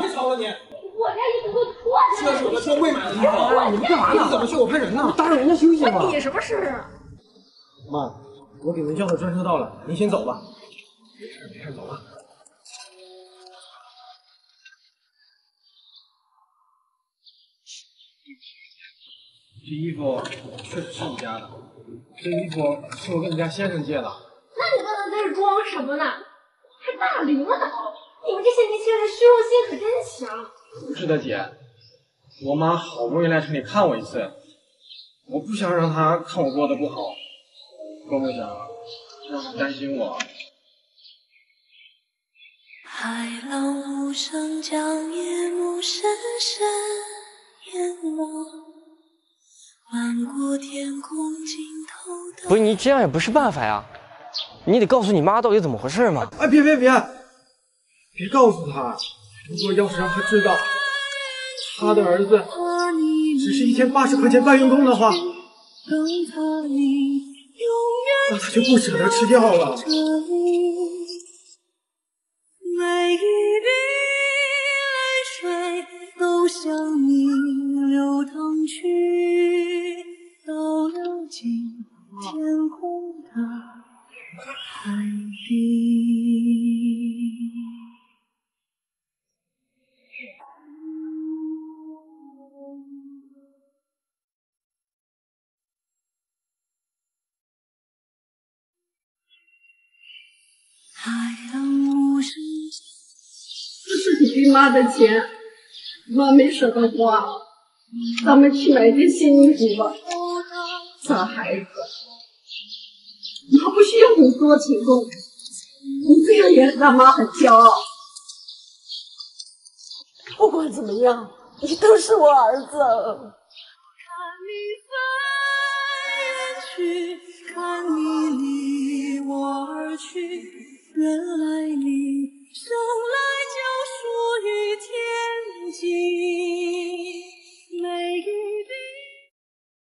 着了你？我家衣服都脱了。这是我的专柜买的衣服。哎，你们干嘛呢？你怎么去？我派人呢。打扰人家休息吗？你什么事啊？妈，我给您叫的专车到了，您先走吧。没事没事，走吧。这衣服确实是你家的，这衣服是我跟你家先生借的。那你问问在这装什么呢？还大领导？你们这些年轻人的虚荣心可真强。不是的，姐，我妈好不容易来城里看我一次，我不想让她看我过得不好，更不想让她担心我。海浪无声，将夜幕深深淹没，漫过天空尽头的。不是你这样也不是办法呀，你得告诉你妈到底怎么回事嘛。哎，别别别，别告诉他！如果要是让他知道，他的儿子只是一天八十块钱搬运工的话，那他就不舍得吃掉了。每一滴泪水都向你流淌去，都流进天空的海底。给妈的钱，妈没舍得花，咱们去买件新衣服吧。傻孩子。妈不需要你多成功，你这样也让妈很骄傲。不管怎么样，你都是我儿子。看你飞去。